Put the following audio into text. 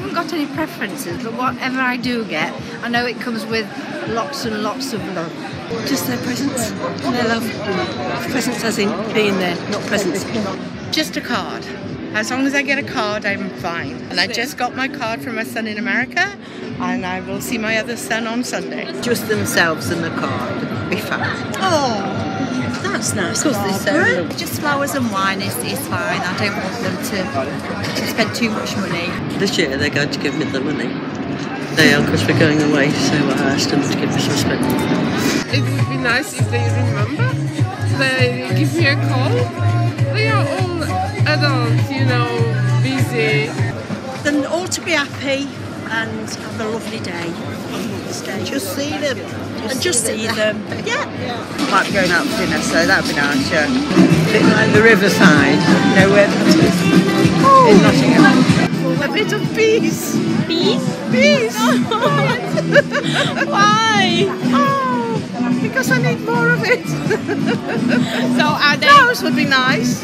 haven't got any preferences, but whatever I do get, I know it comes with lots and lots of love. Just their presence and their love. Presents as in being there, not presents. Just a card. As long as I get a card, I'm fine. And I just got my card from my son in America, and I will see my other son on Sunday. Just themselves and the card. Be fine. Oh, that's nice. Of course so. Just flowers and wine is, is fine. I don't want them to, to spend too much money. This year they're going to give me the money. They are because we're going away, so I asked them to give me some spending. It would be nice if they remember. They give me a call. They are all adults, you know, busy. Then all to be happy and have a lovely day on Mother's Day. Just see them. and just see them. Yeah. Might be going out for dinner, so that'd be nice, yeah. bit like the riverside, you know where that is. In oh. Nottingham. A bit of peace. Peace? Peace. Why? oh, because I need more of it. So are they Flowers would be nice.